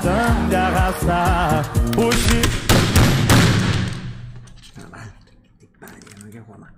tentando de arrastar. Puxe. Ah, vai. Que pariu, não quer rolar.